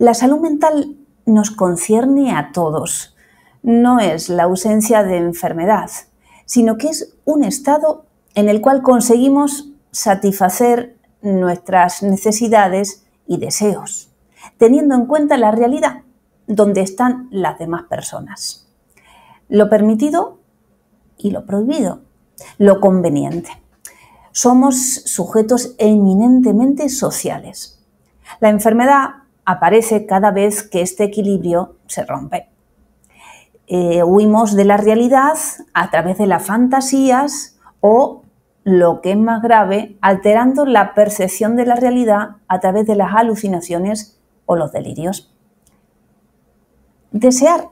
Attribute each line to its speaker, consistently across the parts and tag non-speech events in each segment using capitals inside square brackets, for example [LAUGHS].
Speaker 1: La salud mental nos concierne a todos. No es la ausencia de enfermedad, sino que es un estado en el cual conseguimos satisfacer nuestras necesidades y deseos, teniendo en cuenta la realidad donde están las demás personas. Lo permitido y lo prohibido, lo conveniente. Somos sujetos eminentemente sociales. La enfermedad aparece cada vez que este equilibrio se rompe. Eh, huimos de la realidad a través de las fantasías o, lo que es más grave, alterando la percepción de la realidad a través de las alucinaciones o los delirios. Desear.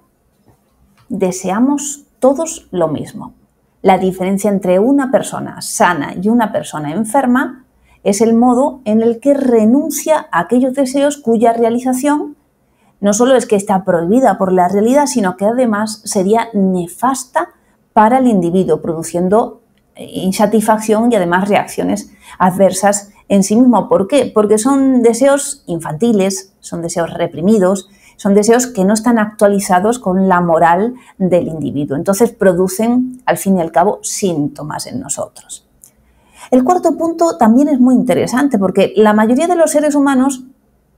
Speaker 1: Deseamos todos lo mismo. La diferencia entre una persona sana y una persona enferma es el modo en el que renuncia a aquellos deseos cuya realización no solo es que está prohibida por la realidad, sino que además sería nefasta para el individuo, produciendo insatisfacción y además reacciones adversas en sí mismo. ¿Por qué? Porque son deseos infantiles, son deseos reprimidos, son deseos que no están actualizados con la moral del individuo. Entonces producen, al fin y al cabo, síntomas en nosotros. El cuarto punto también es muy interesante porque la mayoría de los seres humanos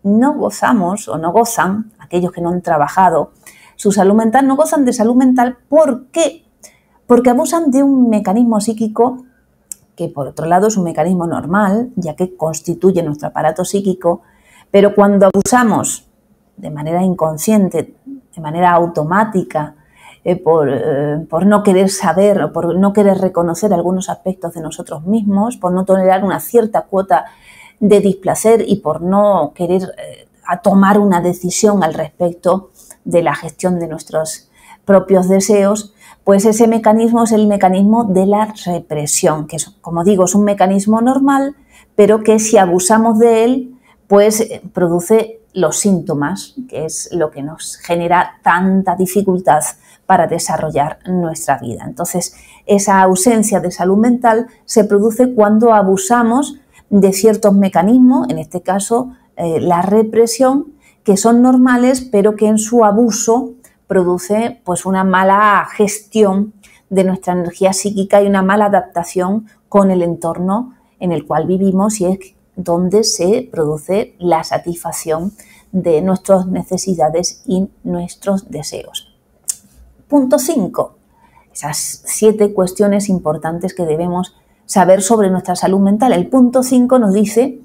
Speaker 1: no gozamos o no gozan, aquellos que no han trabajado su salud mental, no gozan de salud mental. ¿Por qué? Porque abusan de un mecanismo psíquico que por otro lado es un mecanismo normal, ya que constituye nuestro aparato psíquico, pero cuando abusamos de manera inconsciente, de manera automática, eh, eh, por, no querer saber o por no querer reconocer algunos aspectos de nosotros mismos, por no tolerar una cierta cuota de displacer y por no querer eh, tomar una decisión al respecto de la gestión de nuestros propios deseos, pues ese mecanismo es el mecanismo de la represión, que como digo, es un mecanismo normal, pero que si abusamos de él, pues produce los síntomas, que es lo que nos genera tanta dificultad para desarrollar nuestra vida. Entonces, esa ausencia de salud mental se produce cuando abusamos de ciertos mecanismos, en este caso eh, la represión, que son normales, pero que en su abuso produce pues una mala gestión de nuestra energía psíquica y una mala adaptación con el entorno en el cual vivimos y es donde se produce la satisfacción de nuestras necesidades y nuestros deseos. Punto 5. Esas siete cuestiones importantes que debemos saber sobre nuestra salud mental. El punto 5 nos dice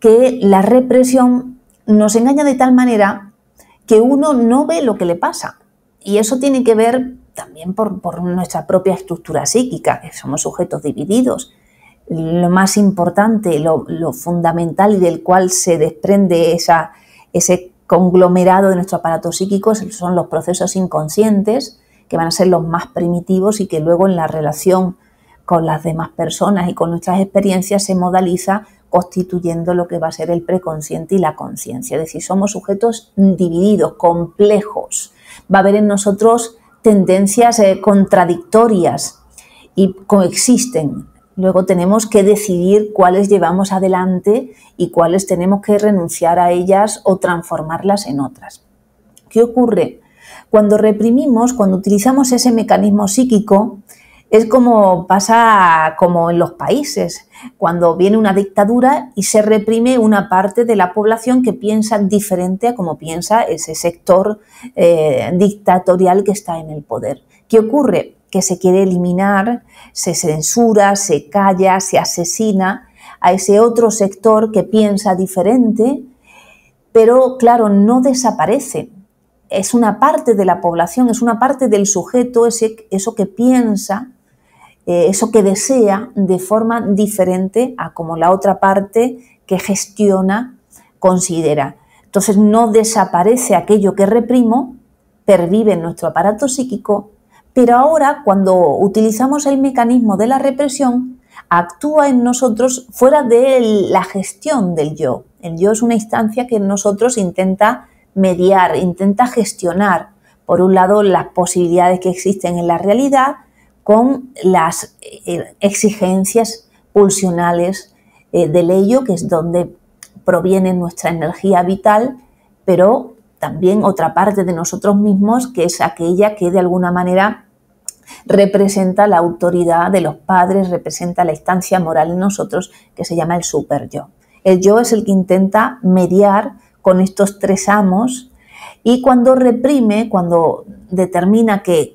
Speaker 1: que la represión nos engaña de tal manera que uno no ve lo que le pasa. Y eso tiene que ver también por, nuestra propia estructura psíquica, que somos sujetos divididos. Lo más importante, lo, fundamental y del cual se desprende esa, ese conglomerado de nuestro aparato psíquico son los procesos inconscientes, que van a ser los más primitivos y que luego en la relación con las demás personas y con nuestras experiencias se modaliza constituyendo lo que va a ser el preconsciente y la conciencia. Es decir, somos sujetos divididos, complejos. Va a haber en nosotros tendencias eh, contradictorias y coexisten. Luego tenemos que decidir cuáles llevamos adelante y cuáles tenemos que renunciar a ellas o transformarlas en otras. ¿Qué ocurre? Cuando reprimimos, cuando utilizamos ese mecanismo psíquico, es como pasa como en los países, cuando viene una dictadura y se reprime una parte de la población que piensa diferente a como piensa ese sector eh, dictatorial que está en el poder. ¿Qué ocurre? Que se quiere eliminar, se censura, se calla, se asesina a ese otro sector que piensa diferente, pero claro, no desaparece. Es una parte de la población, es una parte del sujeto, ese, eso que piensa, eh, eso que desea de forma diferente a como la otra parte que gestiona considera. Entonces no desaparece aquello que reprimo, pervive en nuestro aparato psíquico, pero ahora cuando utilizamos el mecanismo de la represión, actúa en nosotros fuera de la gestión del yo. El yo es una instancia que en nosotros intenta mediar, intenta gestionar, por un lado, las posibilidades que existen en la realidad con las eh, exigencias pulsionales eh, del ello, que es donde proviene nuestra energía vital, pero también otra parte de nosotros mismos, que es aquella que de alguna manera representa la autoridad de los padres, representa la instancia moral en nosotros, que se llama el super yo. El yo es el que intenta mediar con estos tres amos y cuando reprime, cuando determina que,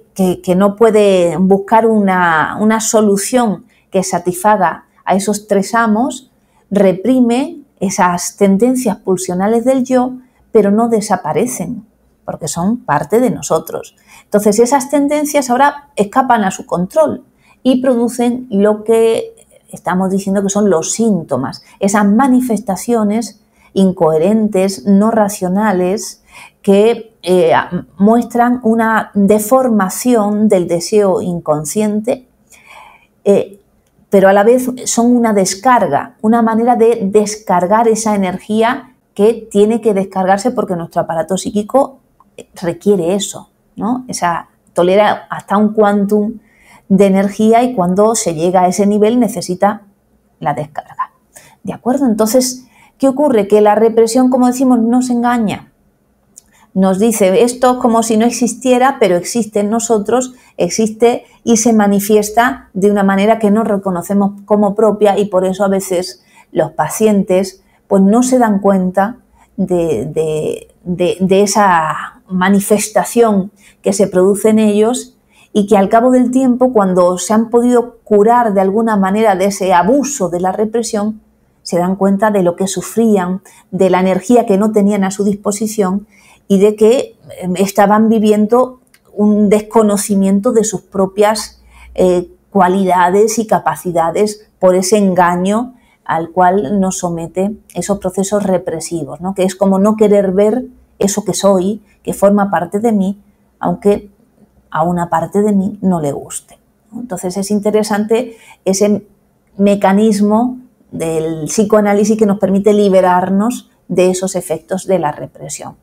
Speaker 1: no puede buscar una, una solución que satisfaga a esos tres amos, reprime esas tendencias pulsionales del yo, pero no desaparecen, porque son parte de nosotros. Entonces esas tendencias ahora escapan a su control y producen lo que estamos diciendo que son los síntomas, esas manifestaciones incoherentes, no racionales, que eh, muestran una deformación del deseo inconsciente, eh, pero a la vez son una descarga, una manera de descargar esa energía que tiene que descargarse porque nuestro aparato psíquico requiere eso, ¿no? Esa, tolera hasta un quantum de energía y cuando se llega a ese nivel necesita la descarga. ¿De acuerdo? Entonces, ¿qué ocurre? Que la represión, como decimos, nos engaña nos dice esto como si no existiera, pero existe en nosotros, existe y se manifiesta de una manera que no reconocemos como propia y por eso a veces los pacientes pues no se dan cuenta de, de esa manifestación que se produce en ellos y que al cabo del tiempo, cuando se han podido curar de alguna manera de ese abuso de la represión, se dan cuenta de lo que sufrían, de la energía que no tenían a su disposición y de que em, estaban viviendo un desconocimiento de sus propias eh, cualidades y capacidades por ese engaño al cual nos somete esos procesos represivos, ¿no? que es como no querer ver eso que soy, que forma parte de mí, aunque a una parte de mí no le guste. Entonces es interesante ese mecanismo del psicoanálisis que nos permite liberarnos de esos efectos de la represión.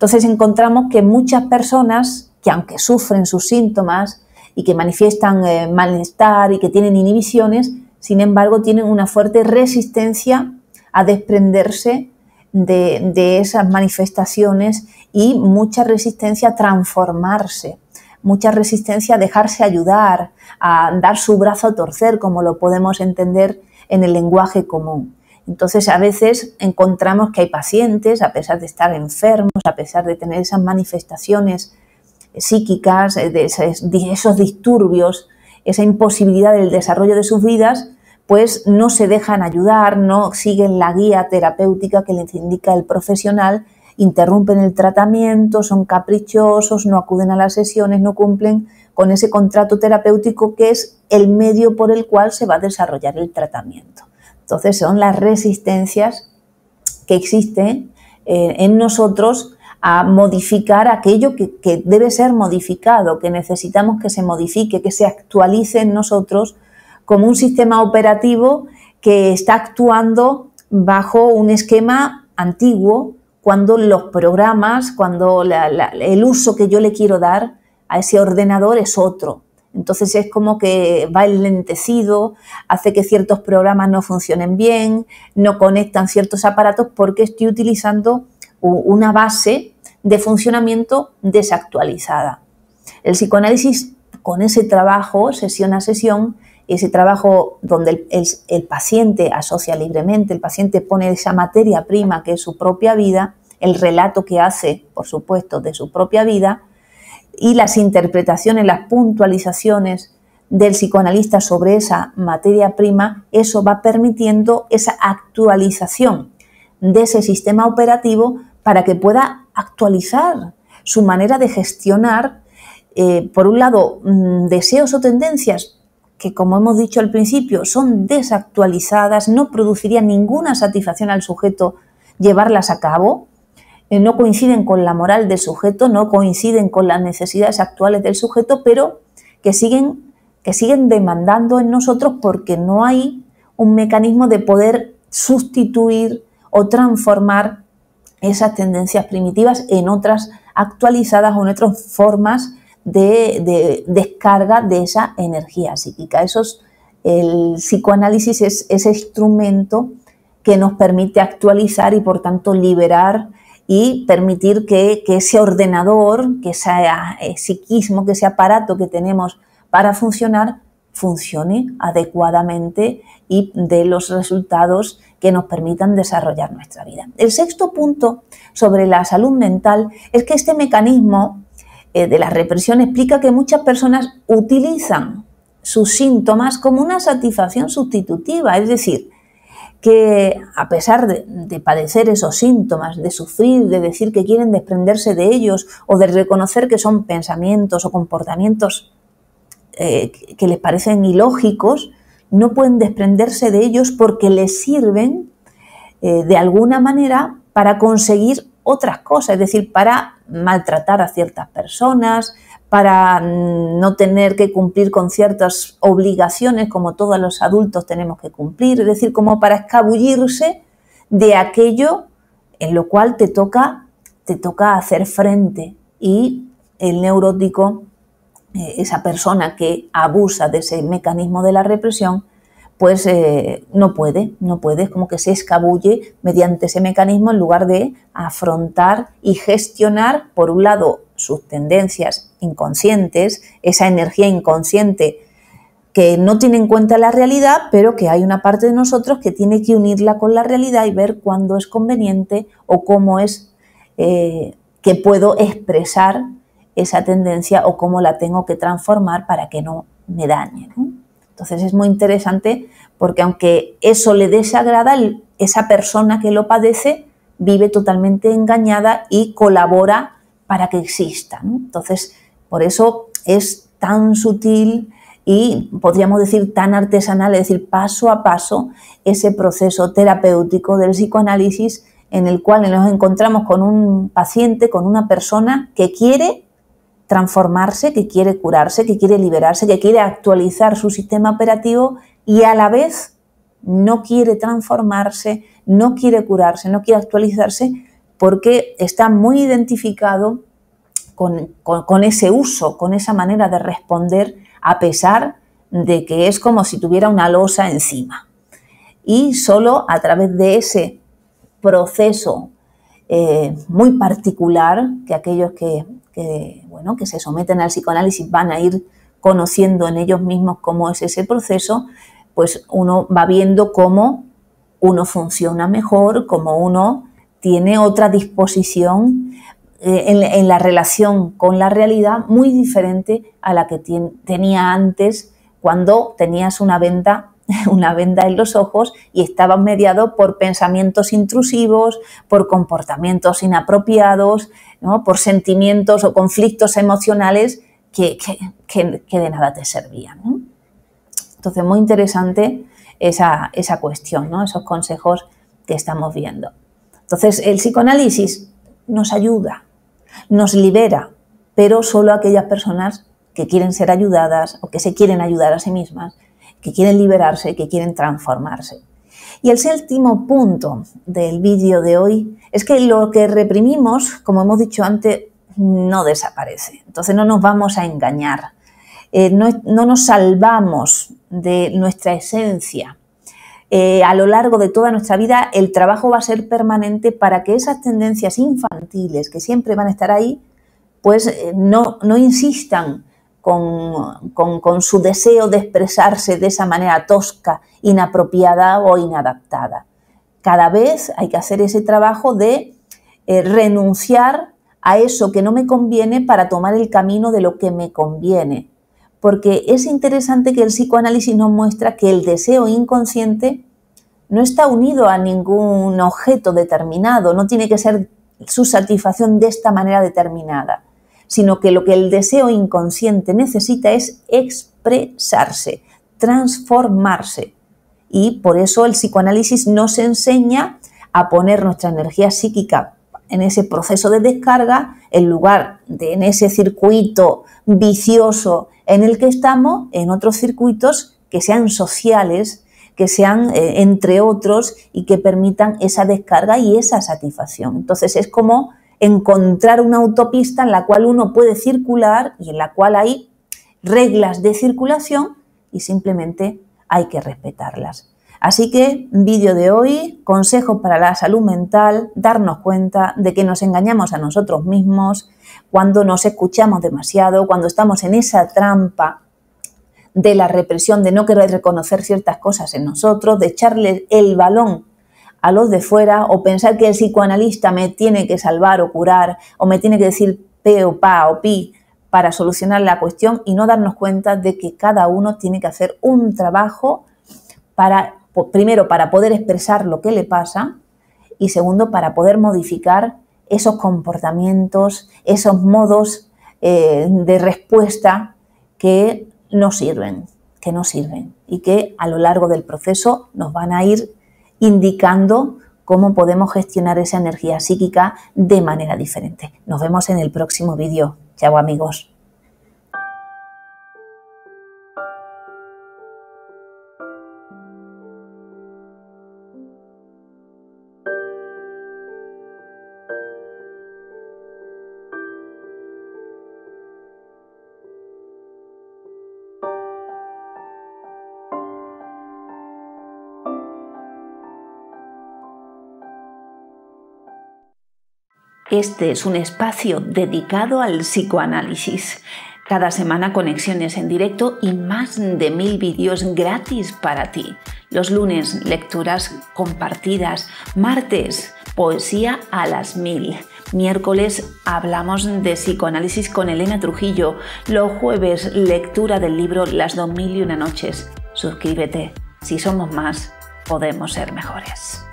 Speaker 1: Entonces encontramos que muchas personas que aunque sufren sus síntomas y que manifiestan eh, malestar y que tienen inhibiciones, sin embargo tienen una fuerte resistencia a desprenderse de, de esas manifestaciones y mucha resistencia a transformarse, mucha resistencia a dejarse ayudar, a dar su brazo a torcer, como lo podemos entender en el lenguaje común. Entonces, a veces encontramos que hay pacientes, a pesar de estar enfermos, a pesar de tener esas manifestaciones psíquicas, eh, de esos disturbios, esa imposibilidad del desarrollo de sus vidas, pues no se dejan ayudar, no siguen la guía terapéutica que les indica el profesional, interrumpen el tratamiento, son caprichosos, no acuden a las sesiones, no cumplen con ese contrato terapéutico que es el medio por el cual se va a desarrollar el tratamiento. Entonces son las resistencias que existen eh, en nosotros a modificar aquello que, que, debe ser modificado, que necesitamos que se modifique, que se actualice en nosotros como un sistema operativo que está actuando bajo un esquema antiguo cuando los programas, cuando el uso que yo le quiero dar a ese ordenador es otro. Entonces es como que va enlentecido, hace que ciertos programas no funcionen bien, no conectan ciertos aparatos porque estoy utilizando una base de funcionamiento desactualizada. El psicoanálisis con ese trabajo, sesión a sesión, ese trabajo donde el, paciente asocia libremente, el paciente pone esa materia prima que es su propia vida, el relato que hace, por supuesto, de su propia vida, y las interpretaciones, las puntualizaciones del psicoanalista sobre esa materia prima, eso va permitiendo esa actualización de ese sistema operativo para que pueda actualizar su manera de gestionar, eh, por un lado, mm, deseos o tendencias que, como hemos dicho al principio, son desactualizadas, no producirían ninguna satisfacción al sujeto llevarlas a cabo, no coinciden con la moral del sujeto, no coinciden con las necesidades actuales del sujeto, pero que siguen que siguen demandando en nosotros porque no hay un mecanismo de poder sustituir o transformar esas tendencias primitivas en otras actualizadas o en otras formas de, descarga de esa energía psíquica. Eso el psicoanálisis es ese instrumento que nos permite actualizar y por tanto liberar y permitir que, ese ordenador, que ese eh, psiquismo, que ese aparato que tenemos para funcionar, funcione adecuadamente y dé los resultados que nos permitan desarrollar nuestra vida. El sexto punto sobre la salud mental es que este mecanismo eh, de la represión explica que muchas personas utilizan sus síntomas como una satisfacción sustitutiva, es decir, que a pesar de, padecer esos síntomas, de sufrir, de decir que quieren desprenderse de ellos o de reconocer que son pensamientos o comportamientos eh, que les parecen ilógicos, no pueden desprenderse de ellos porque les sirven eh, de alguna manera para conseguir otras cosas, es decir, para maltratar a ciertas personas, para mm, no tener que cumplir con ciertas obligaciones como todos los adultos tenemos que cumplir, es decir, como para escabullirse de aquello en lo cual te toca, te toca hacer frente. Y el neurótico, eh, esa persona que abusa de ese mecanismo de la represión, pues eh, no puede, no puede, es como que se escabulle mediante ese mecanismo en lugar de afrontar y gestionar, por un lado, sus tendencias inconscientes, esa energía inconsciente que no tiene en cuenta la realidad, pero que hay una parte de nosotros que tiene que unirla con la realidad y ver cuándo es conveniente o cómo es eh, que puedo expresar esa tendencia o cómo la tengo que transformar para que no me dañe. Entonces es muy interesante porque aunque eso le desagrada, esa persona que lo padece vive totalmente engañada y colabora para que exista. Entonces, por eso es tan sutil y podríamos decir tan artesanal, es decir, paso a paso, ese proceso terapéutico del psicoanálisis en el cual nos encontramos con un paciente, con una persona que quiere transformarse, que quiere curarse, que quiere liberarse, que quiere actualizar su sistema operativo y a la vez no quiere transformarse, no quiere curarse, no quiere actualizarse porque está muy identificado con, ese uso, con esa manera de responder a pesar de que es como si tuviera una losa encima. Y solo a través de ese proceso eh, muy particular que aquellos que que, bueno, que se someten al psicoanálisis van a ir conociendo en ellos mismos cómo es ese proceso, pues uno va viendo cómo uno funciona mejor, cómo uno tiene otra disposición eh, en, la relación con la realidad muy diferente a la que tenía antes cuando tenías una venda [LAUGHS] una venda en los ojos y estaba mediado por pensamientos intrusivos, por comportamientos inapropiados, por sentimientos o conflictos emocionales que, de nada te servían. Entonces, muy interesante esa, esa cuestión, esos consejos que estamos viendo. Entonces, el psicoanálisis nos ayuda, nos libera, pero solo aquellas personas que quieren ser ayudadas o que se quieren ayudar a sí mismas, que quieren liberarse, que quieren transformarse. Y el séptimo punto del vídeo de hoy es que lo que reprimimos, como hemos dicho antes, no desaparece. Entonces no nos vamos a engañar. Eh, no, nos salvamos de nuestra esencia. Eh, a lo largo de toda nuestra vida el trabajo va a ser permanente para que esas tendencias infantiles que siempre van a estar ahí, pues eh, no, no insistan con, su deseo de expresarse de esa manera tosca, inapropiada o inadaptada. Cada vez hay que hacer ese trabajo de eh, renunciar a eso que no me conviene para tomar el camino de lo que me conviene. Porque es interesante que el psicoanálisis nos muestra que el deseo inconsciente no está unido a ningún objeto determinado, no tiene que ser su satisfacción de esta manera determinada sino que lo que el deseo inconsciente necesita es expresarse, transformarse. Y por eso el psicoanálisis nos enseña a poner nuestra energía psíquica en ese proceso de descarga, en lugar de en ese circuito vicioso en el que estamos, en otros circuitos que sean sociales, que sean eh, entre otros y que permitan esa descarga y esa satisfacción. Entonces es como encontrar una autopista en la cual uno puede circular y en la cual hay reglas de circulación y simplemente hay que respetarlas. Así que, vídeo de hoy, consejo para la salud mental, darnos cuenta de que nos engañamos a nosotros mismos cuando nos escuchamos demasiado, cuando estamos en esa trampa de la represión, de no querer reconocer ciertas cosas en nosotros, de echarle el balón a los de fuera o pensar que el psicoanalista me tiene que salvar o curar o me tiene que decir pe o pa o pi para solucionar la cuestión y no darnos cuenta de que cada uno tiene que hacer un trabajo para, primero, para poder expresar lo que le pasa y segundo, para poder modificar esos comportamientos, esos modos eh, de respuesta que no sirven, que no sirven y que a lo largo del proceso nos van a ir indicando cómo podemos gestionar esa energía psíquica de manera diferente. Nos vemos en el próximo vídeo. Chao amigos. Este es un espacio dedicado al psicoanálisis. Cada semana conexiones en directo y más de mil vídeos gratis para ti. Los lunes lecturas compartidas. Martes poesía a las mil. Miércoles hablamos de psicoanálisis con Elena Trujillo. Los jueves lectura del libro Las dos mil y una noches. Suscríbete. Si somos más, podemos ser mejores.